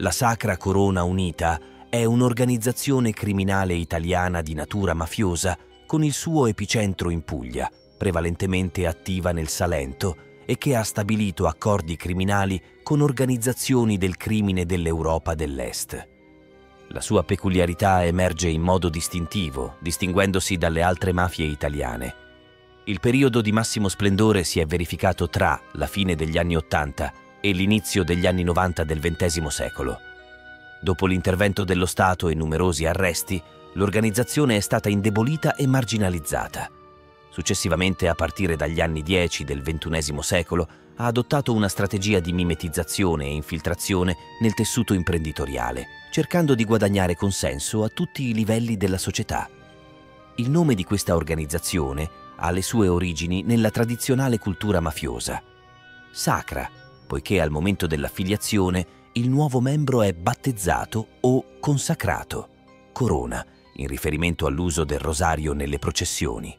La Sacra Corona Unita è un'organizzazione criminale italiana di natura mafiosa con il suo epicentro in Puglia, prevalentemente attiva nel Salento e che ha stabilito accordi criminali con organizzazioni del crimine dell'Europa dell'Est. La sua peculiarità emerge in modo distintivo, distinguendosi dalle altre mafie italiane. Il periodo di massimo splendore si è verificato tra la fine degli anni Ottanta e l'inizio degli anni 90 del XX secolo. Dopo l'intervento dello Stato e numerosi arresti, l'organizzazione è stata indebolita e marginalizzata. Successivamente, a partire dagli anni 10 del XXI secolo, ha adottato una strategia di mimetizzazione e infiltrazione nel tessuto imprenditoriale, cercando di guadagnare consenso a tutti i livelli della società. Il nome di questa organizzazione ha le sue origini nella tradizionale cultura mafiosa. Sacra, poiché al momento dell'affiliazione il nuovo membro è battezzato o consacrato, corona, in riferimento all'uso del rosario nelle processioni,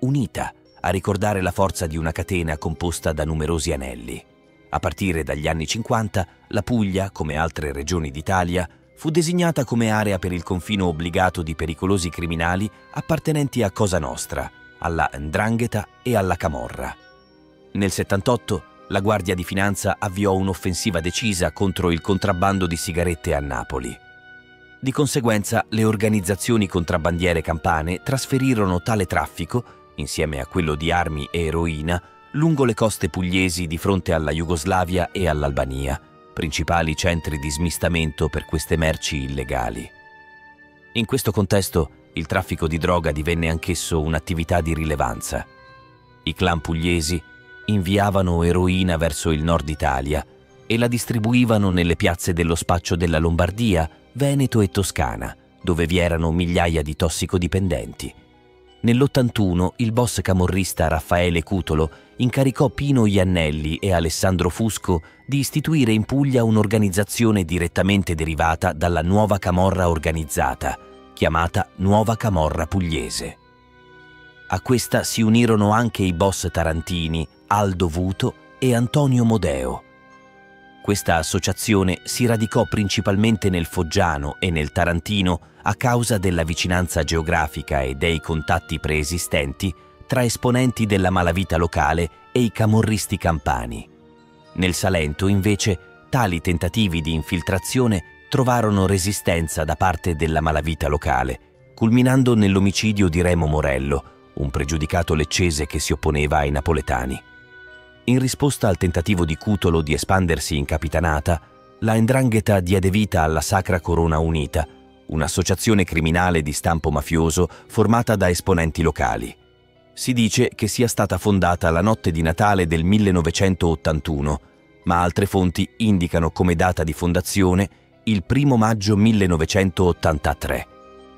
unita, a ricordare la forza di una catena composta da numerosi anelli. A partire dagli anni 50, la Puglia, come altre regioni d'Italia, fu designata come area per il confino obbligato di pericolosi criminali appartenenti a Cosa Nostra, alla Ndrangheta e alla Camorra. Nel 78 la Guardia di Finanza avviò un'offensiva decisa contro il contrabbando di sigarette a Napoli. Di conseguenza, le organizzazioni contrabbandiere campane trasferirono tale traffico insieme a quello di armi e eroina, lungo le coste pugliesi di fronte alla Jugoslavia e all'Albania, principali centri di smistamento per queste merci illegali. In questo contesto, il traffico di droga divenne anch'esso un'attività di rilevanza. I clan pugliesi inviavano eroina verso il nord Italia e la distribuivano nelle piazze dello spaccio della Lombardia, Veneto e Toscana, dove vi erano migliaia di tossicodipendenti. Nell'81 il boss camorrista Raffaele Cutolo incaricò Pino Iannelli e Alessandro Fusco di istituire in Puglia un'organizzazione direttamente derivata dalla nuova camorra organizzata, chiamata Nuova Camorra Pugliese. A questa si unirono anche i boss tarantini Aldo Vuto e Antonio Modeo. Questa associazione si radicò principalmente nel Foggiano e nel Tarantino a causa della vicinanza geografica e dei contatti preesistenti tra esponenti della malavita locale e i camorristi campani. Nel Salento, invece, tali tentativi di infiltrazione trovarono resistenza da parte della malavita locale, culminando nell'omicidio di Remo Morello, un pregiudicato leccese che si opponeva ai napoletani. In risposta al tentativo di Cutolo di espandersi in capitanata, la Ndrangheta diede vita alla Sacra Corona Unita, un'associazione criminale di stampo mafioso formata da esponenti locali. Si dice che sia stata fondata la notte di Natale del 1981, ma altre fonti indicano come data di fondazione il 1 maggio 1983.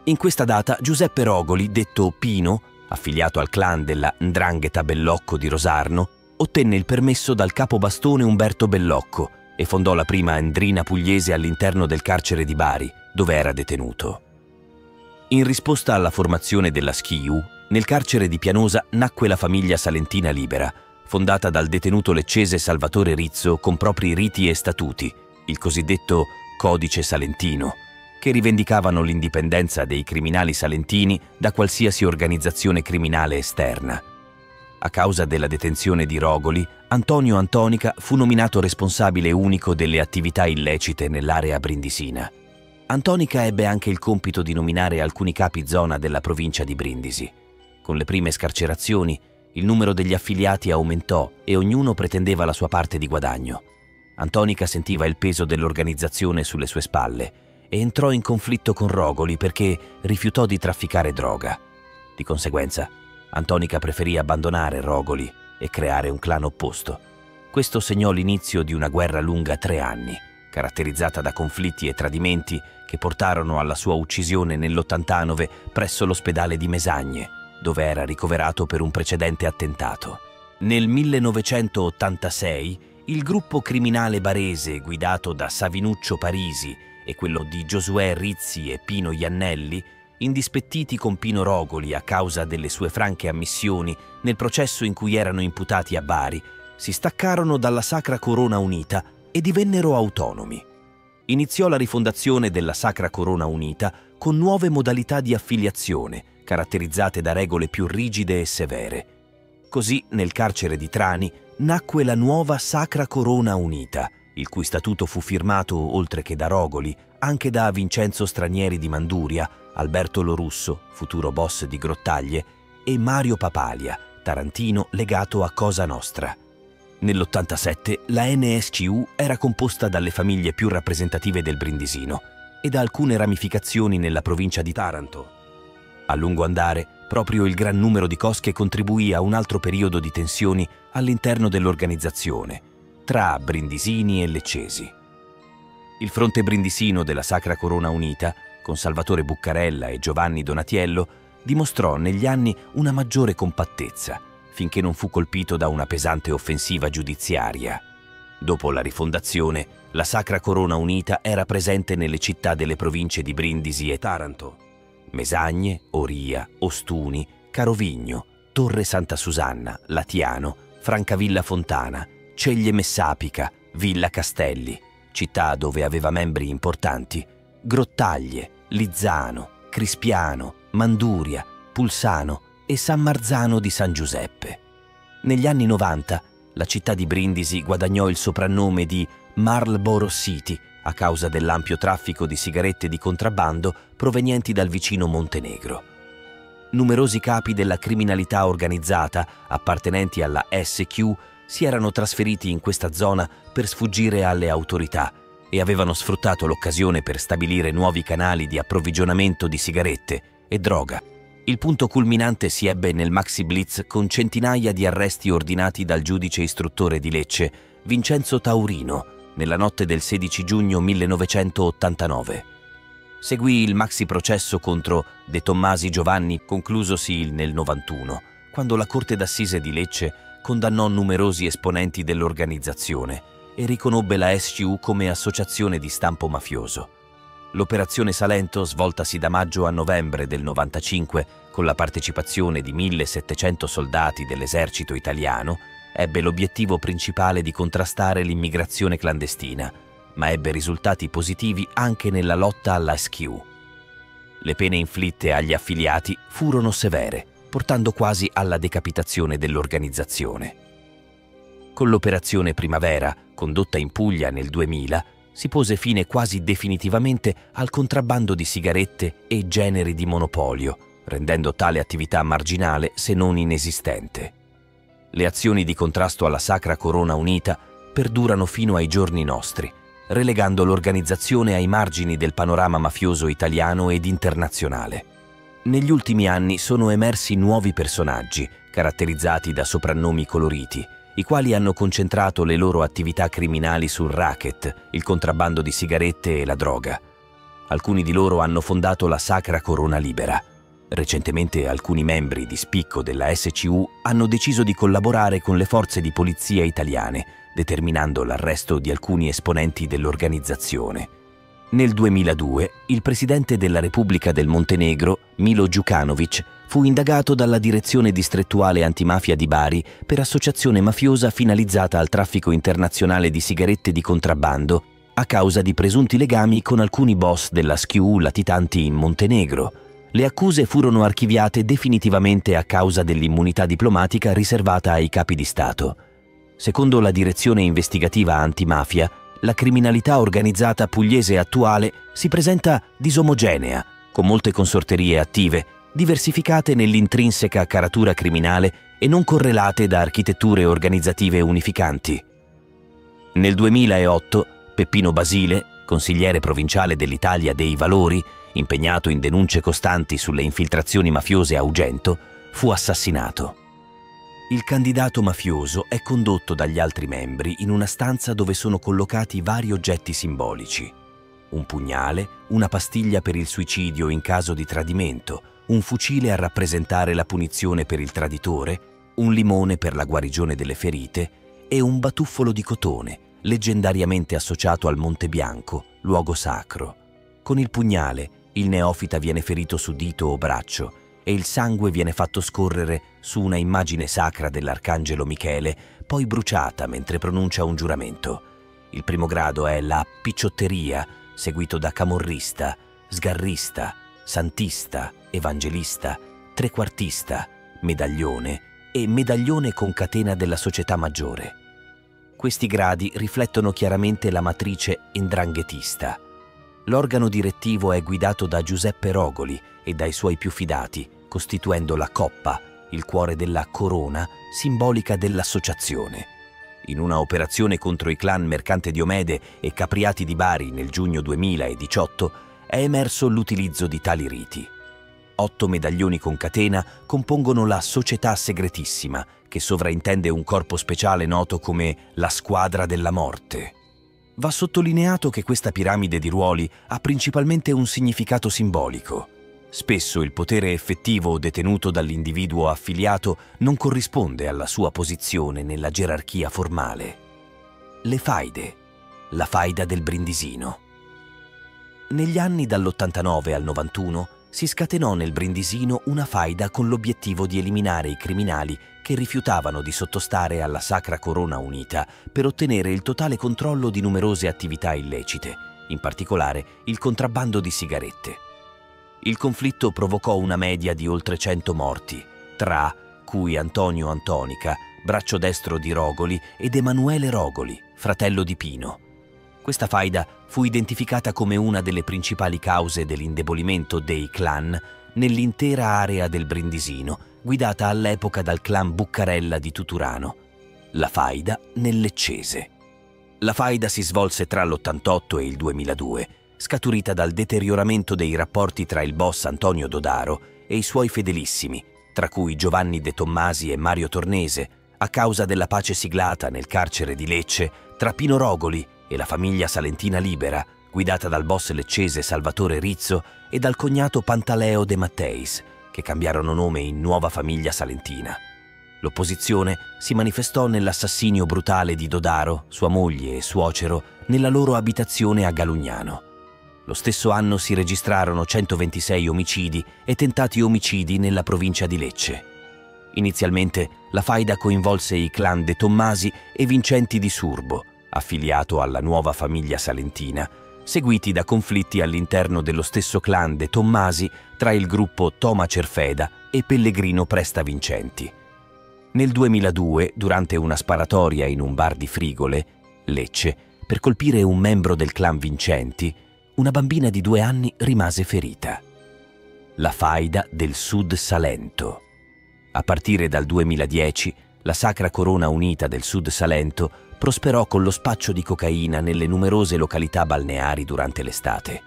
In questa data Giuseppe Rogoli, detto Pino, affiliato al clan della Ndrangheta Bellocco di Rosarno, ottenne il permesso dal capo bastone Umberto Bellocco e fondò la prima Andrina pugliese all'interno del carcere di Bari, dove era detenuto. In risposta alla formazione della SCHIU, nel carcere di Pianosa nacque la famiglia Salentina Libera, fondata dal detenuto leccese Salvatore Rizzo con propri riti e statuti, il cosiddetto Codice Salentino, che rivendicavano l'indipendenza dei criminali salentini da qualsiasi organizzazione criminale esterna. A causa della detenzione di Rogoli, Antonio Antonica fu nominato responsabile unico delle attività illecite nell'area brindisina. Antonica ebbe anche il compito di nominare alcuni capi zona della provincia di Brindisi. Con le prime scarcerazioni, il numero degli affiliati aumentò e ognuno pretendeva la sua parte di guadagno. Antonica sentiva il peso dell'organizzazione sulle sue spalle e entrò in conflitto con Rogoli perché rifiutò di trafficare droga. Di conseguenza, Antonica preferì abbandonare Rogoli e creare un clan opposto. Questo segnò l'inizio di una guerra lunga tre anni, caratterizzata da conflitti e tradimenti che portarono alla sua uccisione nell'89 presso l'ospedale di Mesagne, dove era ricoverato per un precedente attentato. Nel 1986 il gruppo criminale barese guidato da Savinuccio Parisi e quello di Giosuè Rizzi e Pino Iannelli indispettiti con Pino Rogoli a causa delle sue franche ammissioni nel processo in cui erano imputati a Bari, si staccarono dalla Sacra Corona Unita e divennero autonomi. iniziò la rifondazione della Sacra Corona Unita con nuove modalità di affiliazione, caratterizzate da regole più rigide e severe. Così, nel carcere di Trani, nacque la nuova Sacra Corona Unita, il cui statuto fu firmato, oltre che da Rogoli, anche da Vincenzo Stranieri di Manduria, Alberto Lorusso, futuro boss di Grottaglie, e Mario Papalia, tarantino legato a Cosa Nostra. Nell'87 la NSCU era composta dalle famiglie più rappresentative del Brindisino e da alcune ramificazioni nella provincia di Taranto. A lungo andare, proprio il gran numero di cosche contribuì a un altro periodo di tensioni all'interno dell'organizzazione, tra Brindisini e Leccesi. Il fronte brindisino della Sacra Corona Unita, con Salvatore Buccarella e Giovanni Donatiello, dimostrò negli anni una maggiore compattezza, finché non fu colpito da una pesante offensiva giudiziaria. Dopo la rifondazione, la Sacra Corona Unita era presente nelle città delle province di Brindisi e Taranto. Mesagne, Oria, Ostuni, Carovigno, Torre Santa Susanna, Latiano, Francavilla Fontana, Ceglie Messapica, Villa Castelli, città dove aveva membri importanti, Grottaglie, Lizzano, Crispiano, Manduria, Pulsano e San Marzano di San Giuseppe. Negli anni 90 la città di Brindisi guadagnò il soprannome di Marlboro City a causa dell'ampio traffico di sigarette di contrabbando provenienti dal vicino Montenegro. Numerosi capi della criminalità organizzata, appartenenti alla SQ, si erano trasferiti in questa zona per sfuggire alle autorità e avevano sfruttato l'occasione per stabilire nuovi canali di approvvigionamento di sigarette e droga. Il punto culminante si ebbe nel Maxi Blitz con centinaia di arresti ordinati dal giudice istruttore di Lecce, Vincenzo Taurino, nella notte del 16 giugno 1989. Seguì il maxi processo contro De Tommasi Giovanni, conclusosi nel 91, quando la Corte d'Assise di Lecce condannò numerosi esponenti dell'organizzazione e riconobbe la SCU come associazione di stampo mafioso. L'operazione Salento, svoltasi da maggio a novembre del 95 con la partecipazione di 1700 soldati dell'esercito italiano, ebbe l'obiettivo principale di contrastare l'immigrazione clandestina, ma ebbe risultati positivi anche nella lotta alla SQ. Le pene inflitte agli affiliati furono severe, portando quasi alla decapitazione dell'organizzazione. Con l'operazione Primavera, condotta in Puglia nel 2000, si pose fine quasi definitivamente al contrabbando di sigarette e generi di monopolio, rendendo tale attività marginale se non inesistente. Le azioni di contrasto alla Sacra Corona Unita perdurano fino ai giorni nostri, relegando l'organizzazione ai margini del panorama mafioso italiano ed internazionale. Negli ultimi anni sono emersi nuovi personaggi, caratterizzati da soprannomi coloriti, i quali hanno concentrato le loro attività criminali sul racket, il contrabbando di sigarette e la droga. Alcuni di loro hanno fondato la Sacra Corona Libera. Recentemente alcuni membri di spicco della SCU hanno deciso di collaborare con le forze di polizia italiane, determinando l'arresto di alcuni esponenti dell'organizzazione. Nel 2002 il presidente della Repubblica del Montenegro, Milo Djukanovic, fu indagato dalla Direzione Distrettuale Antimafia di Bari per associazione mafiosa finalizzata al traffico internazionale di sigarette di contrabbando a causa di presunti legami con alcuni boss della SCU latitanti in Montenegro. Le accuse furono archiviate definitivamente a causa dell'immunità diplomatica riservata ai capi di Stato. Secondo la direzione investigativa antimafia, la criminalità organizzata pugliese attuale si presenta disomogenea, con molte consorterie attive diversificate nell'intrinseca caratura criminale e non correlate da architetture organizzative unificanti. Nel 2008 Peppino Basile, consigliere provinciale dell'Italia dei Valori, impegnato in denunce costanti sulle infiltrazioni mafiose a Ugento, fu assassinato. Il candidato mafioso è condotto dagli altri membri in una stanza dove sono collocati vari oggetti simbolici. Un pugnale, una pastiglia per il suicidio in caso di tradimento, un fucile a rappresentare la punizione per il traditore, un limone per la guarigione delle ferite e un batuffolo di cotone, leggendariamente associato al Monte Bianco, luogo sacro. Con il pugnale il neofita viene ferito su dito o braccio e il sangue viene fatto scorrere su una immagine sacra dell'arcangelo Michele, poi bruciata mentre pronuncia un giuramento. Il primo grado è la picciotteria, seguito da camorrista, sgarrista, santista, evangelista, trequartista, medaglione e medaglione con catena della società maggiore. Questi gradi riflettono chiaramente la matrice endranghetista. L'organo direttivo è guidato da Giuseppe Rogoli e dai suoi più fidati, costituendo la coppa, il cuore della corona, simbolica dell'associazione. In una operazione contro i clan Mercante Diomede e Capriati di Bari nel giugno 2018 è emerso l'utilizzo di tali riti. Otto medaglioni con catena compongono la Società Segretissima, che sovraintende un corpo speciale noto come la Squadra della Morte. Va sottolineato che questa piramide di ruoli ha principalmente un significato simbolico. Spesso il potere effettivo detenuto dall'individuo affiliato non corrisponde alla sua posizione nella gerarchia formale. Le faide. La faida del Brindisino. Negli anni dall'89 al 91 si scatenò nel Brindisino una faida con l'obiettivo di eliminare i criminali che rifiutavano di sottostare alla Sacra Corona Unita per ottenere il totale controllo di numerose attività illecite, in particolare il contrabbando di sigarette. Il conflitto provocò una media di oltre 100 morti, tra cui Antonio Antonica, braccio destro di Rogoli, ed Emanuele Rogoli, fratello di Pino. Questa faida fu identificata come una delle principali cause dell'indebolimento dei clan nell'intera area del Brindisino, guidata all'epoca dal clan Buccarella di Tuturano, la faida nel Leccese. La faida si svolse tra l'88 e il 2002, scaturita dal deterioramento dei rapporti tra il boss Antonio Dodaro e i suoi fedelissimi, tra cui Giovanni De Tommasi e Mario Tornese, a causa della pace siglata nel carcere di Lecce tra Pino Rogoli e la famiglia salentina libera, guidata dal boss leccese Salvatore Rizzo e dal cognato Pantaleo De Matteis, che cambiarono nome in Nuova Famiglia Salentina. L'opposizione si manifestò nell'assassinio brutale di Dodaro, sua moglie e suocero nella loro abitazione a Galugnano. Lo stesso anno si registrarono 126 omicidi e tentati omicidi nella provincia di Lecce. Inizialmente la faida coinvolse i clan De Tommasi e Vincenti di Surbo, affiliato alla nuova famiglia salentina, seguiti da conflitti all'interno dello stesso clan de Tommasi tra il gruppo Toma Cerfeda e Pellegrino Presta Vincenti. Nel 2002, durante una sparatoria in un bar di Frigole, Lecce, per colpire un membro del clan Vincenti, una bambina di due anni rimase ferita. La faida del Sud Salento. A partire dal 2010, la Sacra Corona Unita del Sud Salento prosperò con lo spaccio di cocaina nelle numerose località balneari durante l'estate.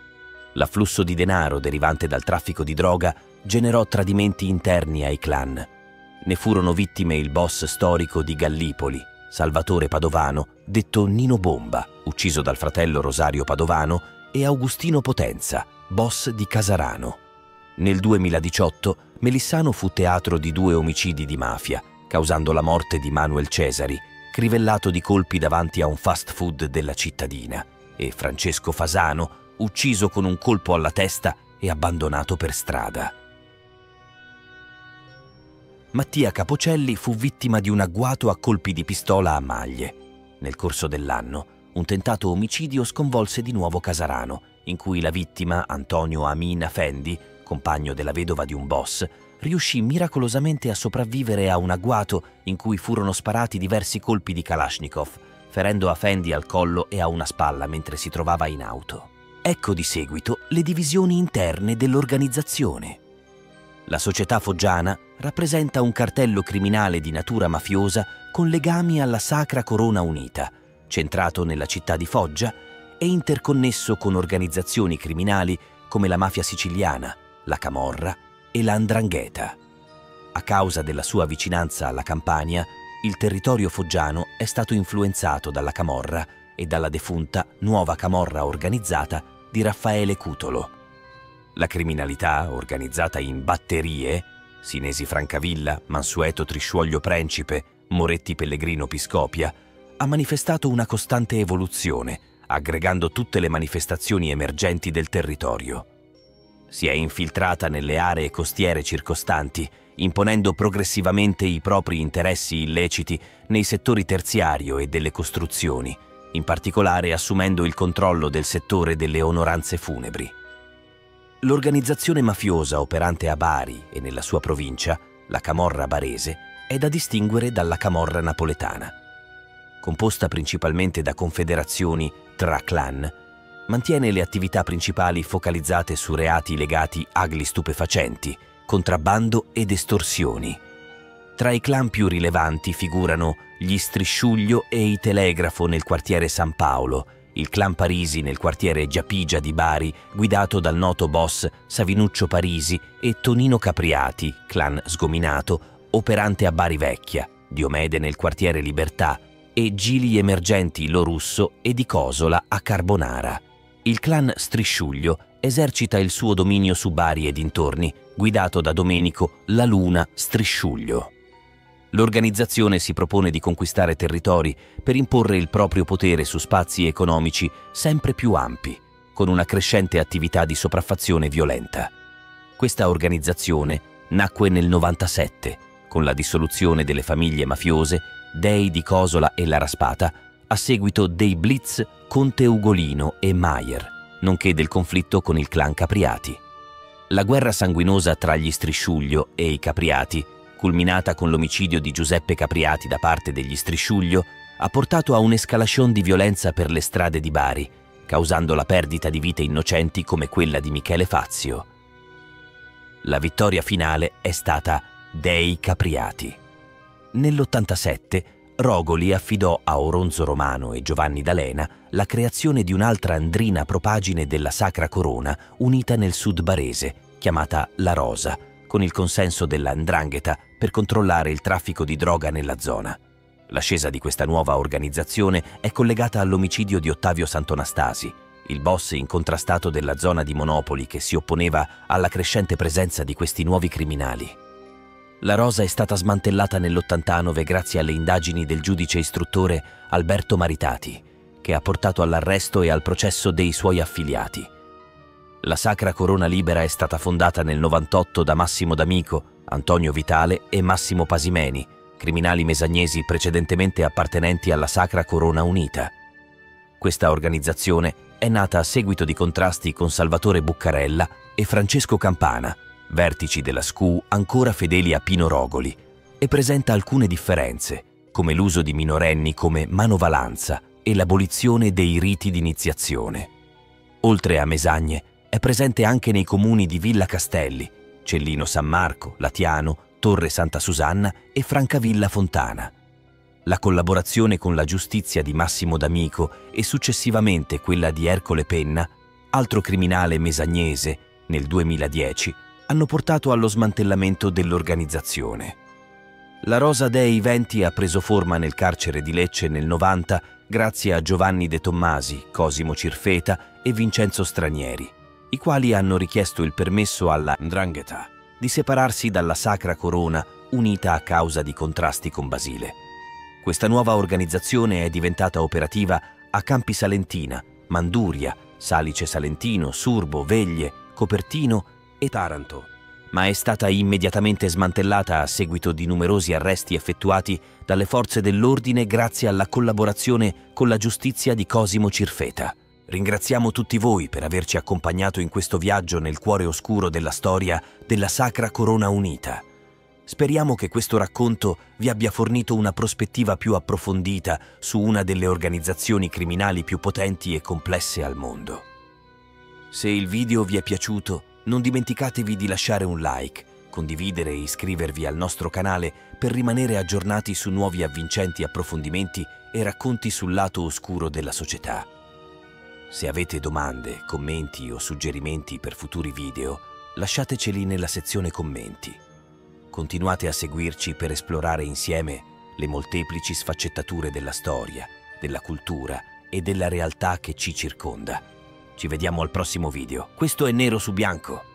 L'afflusso di denaro derivante dal traffico di droga generò tradimenti interni ai clan. Ne furono vittime il boss storico di Gallipoli, Salvatore Padovano, detto Nino Bomba, ucciso dal fratello Rosario Padovano, e Augustino Potenza, boss di Casarano. Nel 2018 Melissano fu teatro di due omicidi di mafia, causando la morte di Manuel Cesari, crivellato di colpi davanti a un fast food della cittadina, e Francesco Fasano, ucciso con un colpo alla testa e abbandonato per strada. Mattia Capocelli fu vittima di un agguato a colpi di pistola a maglie. Nel corso dell'anno, un tentato omicidio sconvolse di nuovo Casarano, in cui la vittima, Antonio Amin Fendi, compagno della vedova di un boss, riuscì miracolosamente a sopravvivere a un agguato in cui furono sparati diversi colpi di Kalashnikov, ferendo a Fendi al collo e a una spalla mentre si trovava in auto. Ecco di seguito le divisioni interne dell'organizzazione. La società foggiana rappresenta un cartello criminale di natura mafiosa con legami alla Sacra Corona Unita, centrato nella città di Foggia e interconnesso con organizzazioni criminali come la mafia siciliana, la Camorra e la Andrangheta. A causa della sua vicinanza alla Campania, il territorio foggiano è stato influenzato dalla Camorra e dalla defunta nuova Camorra organizzata di Raffaele Cutolo. La criminalità, organizzata in batterie, Sinesi Francavilla, Mansueto Trisciuoglio Principe, Moretti Pellegrino Piscopia, ha manifestato una costante evoluzione, aggregando tutte le manifestazioni emergenti del territorio si è infiltrata nelle aree costiere circostanti, imponendo progressivamente i propri interessi illeciti nei settori terziario e delle costruzioni, in particolare assumendo il controllo del settore delle onoranze funebri. L'organizzazione mafiosa operante a Bari e nella sua provincia, la Camorra Barese, è da distinguere dalla Camorra Napoletana. Composta principalmente da confederazioni tra clan, mantiene le attività principali focalizzate su reati legati agli stupefacenti, contrabbando ed estorsioni. Tra i clan più rilevanti figurano gli Strisciuglio e i Telegrafo nel quartiere San Paolo, il clan Parisi nel quartiere Giapigia di Bari, guidato dal noto boss Savinuccio Parisi e Tonino Capriati, clan sgominato, operante a Bari Vecchia, Diomede nel quartiere Libertà e Gili Emergenti Lo Russo e di Cosola a Carbonara. Il clan Strisciuglio esercita il suo dominio su Bari e dintorni, guidato da Domenico La Luna Strisciuglio. L'organizzazione si propone di conquistare territori per imporre il proprio potere su spazi economici sempre più ampi, con una crescente attività di sopraffazione violenta. Questa organizzazione nacque nel 97, con la dissoluzione delle famiglie mafiose Dei di Cosola e La Raspata, a seguito dei blitz Conte Ugolino e Maier, nonché del conflitto con il clan Capriati. La guerra sanguinosa tra gli Strisciuglio e i Capriati culminata con l'omicidio di Giuseppe Capriati da parte degli Strisciuglio, ha portato a un'escalation di violenza per le strade di Bari, causando la perdita di vite innocenti come quella di Michele Fazio. La vittoria finale è stata dei Capriati. Nell'87 Rogoli affidò a Oronzo Romano e Giovanni D'Alena la creazione di un'altra andrina propagine della Sacra Corona unita nel sud barese, chiamata La Rosa, con il consenso dell'Andrangheta per controllare il traffico di droga nella zona. L'ascesa di questa nuova organizzazione è collegata all'omicidio di Ottavio Santonastasi, il boss incontrastato della zona di Monopoli che si opponeva alla crescente presenza di questi nuovi criminali. La Rosa è stata smantellata nell'89 grazie alle indagini del giudice istruttore Alberto Maritati, che ha portato all'arresto e al processo dei suoi affiliati. La Sacra Corona Libera è stata fondata nel 98 da Massimo D'Amico, Antonio Vitale e Massimo Pasimeni, criminali mesagnesi precedentemente appartenenti alla Sacra Corona Unita. Questa organizzazione è nata a seguito di contrasti con Salvatore Buccarella e Francesco Campana, vertici della SCU ancora fedeli a Pino Rogoli, e presenta alcune differenze, come l'uso di minorenni come manovalanza e l'abolizione dei riti di iniziazione. Oltre a mesagne, è presente anche nei comuni di Villa Castelli, Cellino San Marco, Latiano, Torre Santa Susanna e Francavilla Fontana. La collaborazione con la giustizia di Massimo D'Amico e successivamente quella di Ercole Penna, altro criminale mesagnese, nel 2010, hanno portato allo smantellamento dell'organizzazione. La Rosa Dei Venti ha preso forma nel carcere di Lecce nel 90 grazie a Giovanni De Tommasi, Cosimo Cirfeta e Vincenzo Stranieri i quali hanno richiesto il permesso alla Ndrangheta di separarsi dalla Sacra Corona unita a causa di contrasti con Basile. Questa nuova organizzazione è diventata operativa a Campi Salentina, Manduria, Salice Salentino, Surbo, Veglie, Copertino e Taranto, ma è stata immediatamente smantellata a seguito di numerosi arresti effettuati dalle forze dell'ordine grazie alla collaborazione con la giustizia di Cosimo Cirfeta. Ringraziamo tutti voi per averci accompagnato in questo viaggio nel cuore oscuro della storia della Sacra Corona Unita. Speriamo che questo racconto vi abbia fornito una prospettiva più approfondita su una delle organizzazioni criminali più potenti e complesse al mondo. Se il video vi è piaciuto, non dimenticatevi di lasciare un like, condividere e iscrivervi al nostro canale per rimanere aggiornati su nuovi avvincenti approfondimenti e racconti sul lato oscuro della società. Se avete domande, commenti o suggerimenti per futuri video, lasciateceli nella sezione commenti. Continuate a seguirci per esplorare insieme le molteplici sfaccettature della storia, della cultura e della realtà che ci circonda. Ci vediamo al prossimo video. Questo è Nero su Bianco.